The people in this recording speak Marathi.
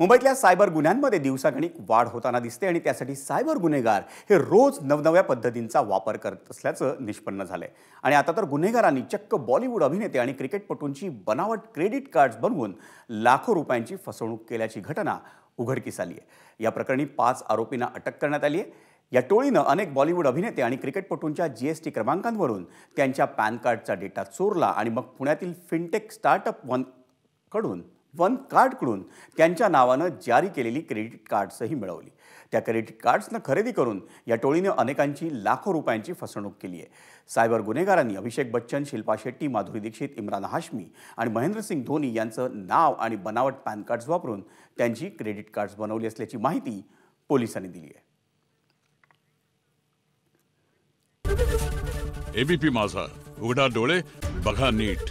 मुंबईतल्या सायबर गुन्ह्यांमध्ये दिवसागणिक वाढ होताना दिसते आणि त्यासाठी सायबर गुन्हेगार हे रोज नवनव्या पद्धतींचा वापर करत असल्याचं निष्पन्न झालंय. आणि आता तर गुन्हेगारांनी चक्क बॉलिवूड अभिनेते आणि क्रिकेटपटूंची बनावट क्रेडिट कार्ड्स बनवून लाखो रुपयांची फसवणूक केल्याची घटना उघडकीस आली आहे या प्रकरणी पाच आरोपींना अटक करण्यात आली आहे या टोळीनं अनेक बॉलिवूड अभिनेते आणि क्रिकेटपटूंच्या जी एस टी क्रमांकांवरून त्यांच्या पॅन कार्डचा डेटा चोरला आणि मग पुण्यातील फिनटेक स्टार्टअप वनकडून वन कार्डकडून त्यांच्या नावानं जारी केलेली क्रेडिट कार्ड्सही मिळवली. त्या क्रेडिट कार्ड्सनं खरेदी करून या टोळीनं अनेकांची लाखो रुपयांची फसवणूक केली आहे. सायबर गुन्हेगारांनी अभिषेक बच्चन शिल्पा शेट्टी माधुरी दीक्षित इम्रान हाशमी आणि महेंद्रसिंग धोनी यांचं नाव आणि बनावट पॅन कार्ड्स वापरून त्यांची क्रेडिट कार्ड्स बनवली असल्याची माहिती पोलिसांनी दिली आहे. एबीपी माझा. उघडा डोळे बघा नीट.